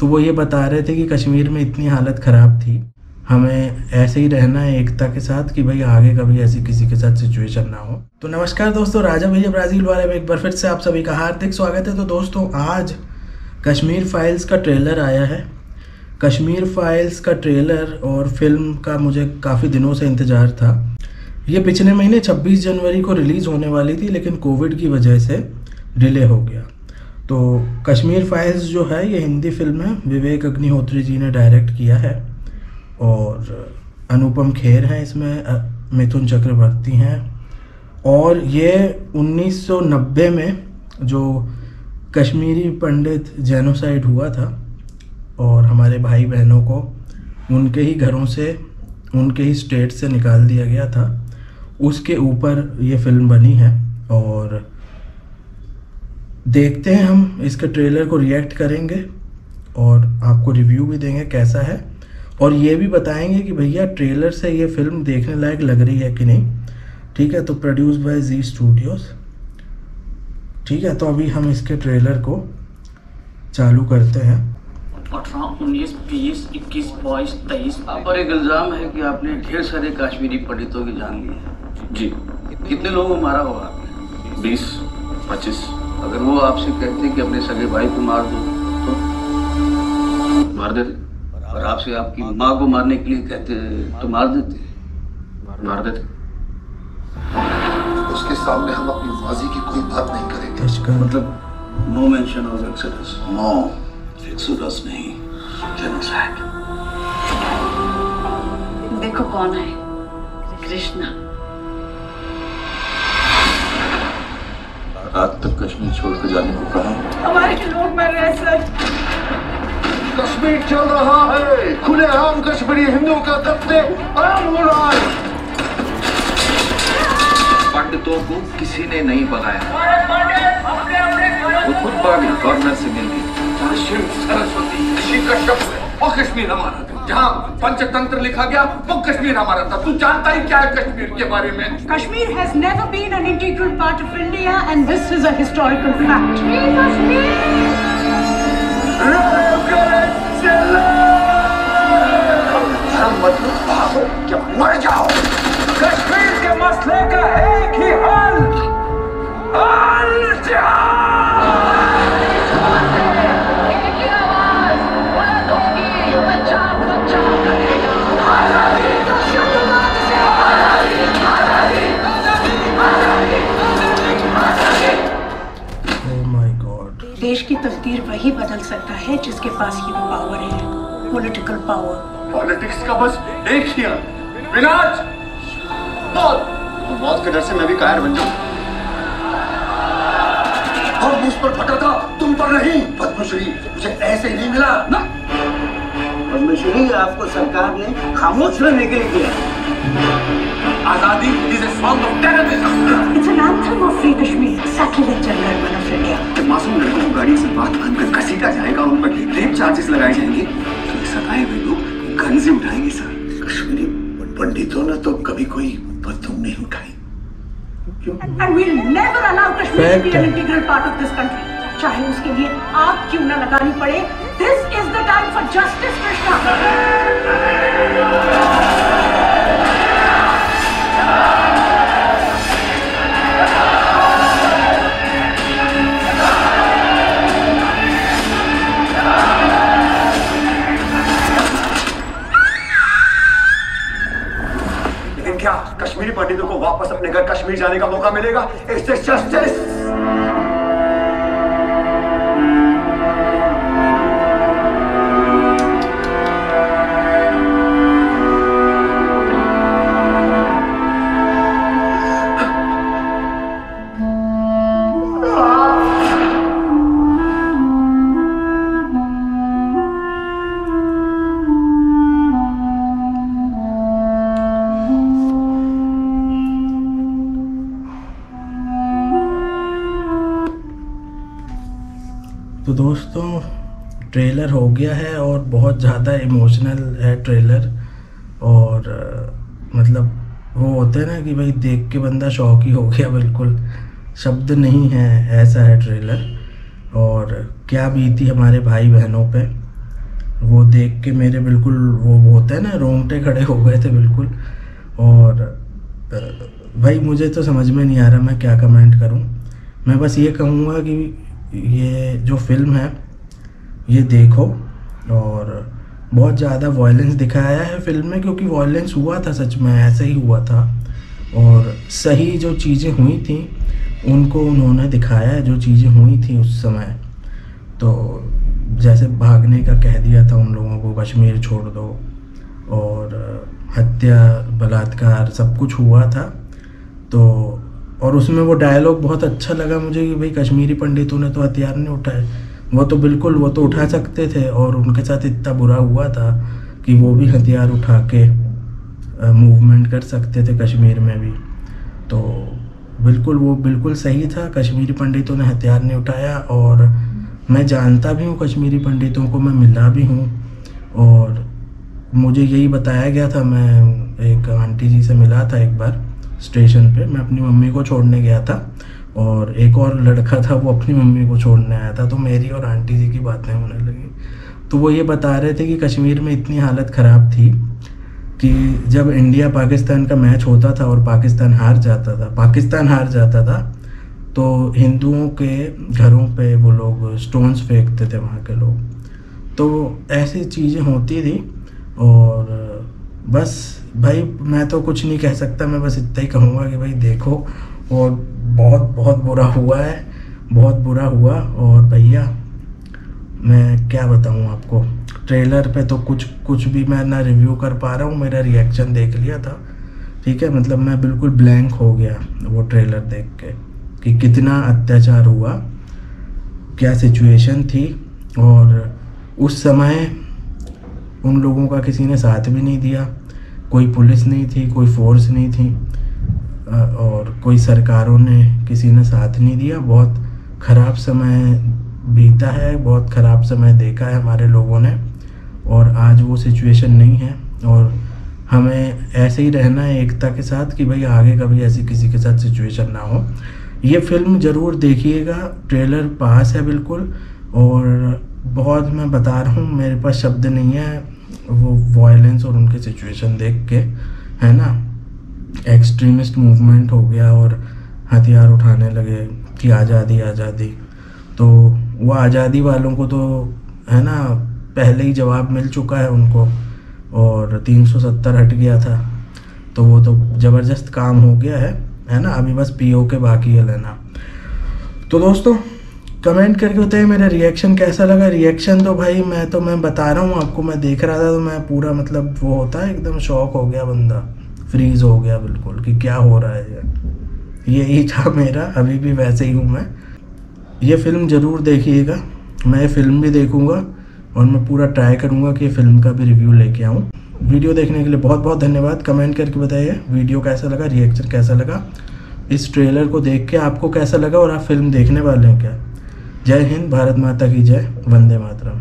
तो वो ये बता रहे थे कि कश्मीर में इतनी हालत ख़राब थी। हमें ऐसे ही रहना है एकता के साथ कि भाई आगे कभी ऐसी किसी के साथ सिचुएशन ना हो। तो नमस्कार दोस्तों, राजा भैया ब्राज़ील वाले में एक बार फिर से आप सभी का हार्दिक स्वागत है। तो दोस्तों, आज कश्मीर फाइल्स का ट्रेलर आया है। कश्मीर फाइल्स का ट्रेलर और फ़िल्म का मुझे काफ़ी दिनों से इंतज़ार था। ये पिछले महीने 26 जनवरी को रिलीज़ होने वाली थी, लेकिन कोविड की वजह से डिले हो गया। तो कश्मीर फाइल्स जो है, ये हिंदी फ़िल्म है। विवेक अग्निहोत्री जी ने डायरेक्ट किया है और अनुपम खेर हैं इसमें मिथुन चक्रवर्ती हैं। और ये 1990 में जो कश्मीरी पंडित जेनोसाइड हुआ था और हमारे भाई बहनों को उनके ही घरों से, उनके ही स्टेट से निकाल दिया गया था, उसके ऊपर ये फ़िल्म बनी है। और देखते हैं हम इसके ट्रेलर को रिएक्ट करेंगे और आपको रिव्यू भी देंगे कैसा है। और ये भी बताएँगे कि भैया ट्रेलर से ये फ़िल्म देखने लायक लग रही है कि नहीं। ठीक है तो प्रोड्यूस बाय जी स्टूडियोज ठीक है तो अभी हम इसके ट्रेलर को चालू करते हैं। अठारह उन्नीस बीस इक्कीस बाईस तेईस। आप पर एक इल्ज़ाम है कि आपने ढेर सारे कश्मीरी पंडितों की जान ली है। जी। कितने लोगों को मारा होगा आपने? बीस पच्चीस। अगर वो आपसे कहते कि अपने सगे भाई को मार दो तो? मार देते। और आपसे आपकी माँ को मारने के लिए कहते तो मार देते मार देते। उसके सामने हम अपनी माजी की कोई बात नहीं करेंगे। इसका मतलब no mention of exodus no exodus नहीं जेनोसाइड देखो कौन है? कृष्णा। रात तक कश्मीर छोड़कर जाने को कहा। हमारे लोग मर रहे हैं सर। कश्मीर चल रहा है। खुले आम कश्मीरी हिंदुओं का दफ्ते आम हो रहा है। पंडितों को किसी ने नहीं बनाया। वो खुद भागी गवर्नर से मिल गई। शिव सरस्वती ऋषि कश्यप वो कश्मीर हमारा था। जहाँ पंचतंत्र लिखा गया वो कश्मीर हमारा था। तू जानता ही क्या है कश्मीर के बारे में? Kashmir has never been an integral part of India and this is a historical fact. मतलब भागो क्या मर जाओ। कश्मीर के मसले का एक ही हल। देश की तकदीर वही बदल सकता है जिसके पास ये पावर है पॉलिटिकल पावर पॉलिटिक्स का बस एक ही विनाश मौत मौत के डर से मैं भी कायर बन जाऊँ। और मुझ पर फटा था तुम पर नहीं। पद्मश्री मुझे ऐसे ही नहीं मिला। ना। पद्मश्री आपको सरकार ने खामोश रहने के लिए दिया Azadi is a song of terrorism It's an anthem of free Kashmir, settler urban of India. मासूम गाड़ी से बात बांधकर घसीटा जाएगा उन पर रेप चार्जेस लगाए जाएँगे। तो ये सताए हुए लोग गन से उठाएँगे सर। कश्मीरी पंडितों ने तो कभी कोई बंदूक नहीं उठाई। And we'll never allow Kashmir to be an integral part of this country. चाहे उसके लिए आग क्यों न लगानी पड़े This is the time for justice, Krishna. पंडितों को वापस अपने घर कश्मीर जाने का मौका मिलेगा। इससे जस्टिस दोस्तों ट्रेलर हो गया है और बहुत ज़्यादा इमोशनल है ट्रेलर और मतलब वो होते हैं ना कि भाई देख के बंदा शौक ही हो गया बिल्कुल। शब्द नहीं है, ऐसा है ट्रेलर और क्या बीती हमारे भाई बहनों पे। वो देख के मेरे बिल्कुल वो होता है ना, रोंगटे खड़े हो गए थे बिल्कुल और भाई मुझे तो समझ में नहीं आ रहा मैं क्या कमेंट करूँ। मैं बस ये कहूँगा कि ये जो फ़िल्म है ये देखो। और बहुत ज़्यादा वायलेंस दिखाया है फ़िल्म में क्योंकि वायलेंस हुआ था सच में, ऐसा ही हुआ था। और सही जो चीज़ें हुई थी, उनको उन्होंने दिखाया है, जो चीज़ें हुई थी उस समय। तो जैसे भागने का कह दिया था उन लोगों को, कश्मीर छोड़ दो। और हत्या, बलात्कार, सब कुछ हुआ था। तो और उसमें वो डायलॉग बहुत अच्छा लगा मुझे कि भाई कश्मीरी पंडितों ने तो हथियार नहीं उठाए। वो तो बिल्कुल, वो तो उठा सकते थे और उनके साथ इतना बुरा हुआ था कि वो भी हथियार उठा के मूवमेंट कर सकते थे कश्मीर में भी। तो बिल्कुल, वो बिल्कुल सही था। कश्मीरी पंडितों ने हथियार नहीं उठाया और मैं जानता भी हूँ कश्मीरी पंडितों को, मैं मिला भी हूँ। और मुझे यही बताया गया था, मैं एक आंटी जी से मिला था एक बार स्टेशन पे। मैं अपनी मम्मी को छोड़ने गया था। और एक और लड़का था, वो अपनी मम्मी को छोड़ने आया था तो मेरी और आंटी जी की बातें होने लगी। तो वो ये बता रहे थे कि कश्मीर में इतनी हालत ख़राब थी कि जब इंडिया पाकिस्तान का मैच होता था और पाकिस्तान हार जाता था, पाकिस्तान हार जाता था तो हिंदुओं के घरों पे वो लोग स्टोन्स फेंकते थे, वहाँ के लोग। तो ऐसी चीज़ें होती थी और बस, भाई मैं तो कुछ नहीं कह सकता, मैं बस इतना ही कहूँगा कि भाई देखो और बहुत बहुत बुरा हुआ है, बहुत बुरा हुआ। और भैया, मैं क्या बताऊँ आपको? ट्रेलर पे तो कुछ कुछ भी मैं ना रिव्यू कर पा रहा हूँ, मेरा रिएक्शन देख लिया था। ठीक है मतलब मैं बिल्कुल ब्लैंक हो गया वो ट्रेलर देख के कि कितना अत्याचार हुआ, क्या सिचुएशन थी। और उस समय उन लोगों का किसी ने साथ भी नहीं दिया, कोई पुलिस नहीं थी, कोई फोर्स नहीं थी। और कोई सरकारों ने किसी ने साथ नहीं दिया। बहुत ख़राब समय बीता है, बहुत ख़राब समय देखा है हमारे लोगों ने और आज वो सिचुएशन नहीं है। और हमें ऐसे ही रहना है एकता के साथ कि भाई आगे कभी ऐसी किसी के साथ सिचुएशन ना हो। ये फ़िल्म ज़रूर देखिएगा। ट्रेलर पास है बिल्कुल और बहुत मैं बता रहा हूँ, मेरे पास शब्द नहीं है वो वायलेंस और उनके सिचुएशन देख के, है ना? एक्सट्रीमिस्ट मूवमेंट हो गया और हथियार उठाने लगे कि आज़ादी आज़ादी। तो वो आज़ादी वालों को तो है ना, पहले ही जवाब मिल चुका है उनको और 370 हट गया था। तो वो तो ज़बरदस्त काम हो गया है है ना, अभी बस पीओ के बाकी है लेना। तो दोस्तों कमेंट करके बताइए मेरा रिएक्शन कैसा लगा? रिएक्शन तो भाई मैं तो मैं बता रहा हूँ, आपको मैं देख रहा था तो मैं पूरा मतलब वो होता है, एकदम शौक हो गया बंदा। फ्रीज हो गया बिल्कुल कि क्या हो रहा है ये। यही था मेरा, अभी भी वैसे ही हूँ मैं। ये फ़िल्म ज़रूर देखिएगा। मैं फ़िल्म भी देखूँगा और मैं पूरा ट्राई करूँगा कि फ़िल्म का भी रिव्यू लेके आऊँ। वीडियो देखने के लिए बहुत बहुत धन्यवाद। कमेंट करके बताइए वीडियो कैसा लगा रिएक्शन कैसा लगा? इस ट्रेलर को देख के आपको कैसा लगा और आप फ़िल्म देखने वाले हैं क्या? जय हिंद, भारत माता की जय, वंदे मातरम।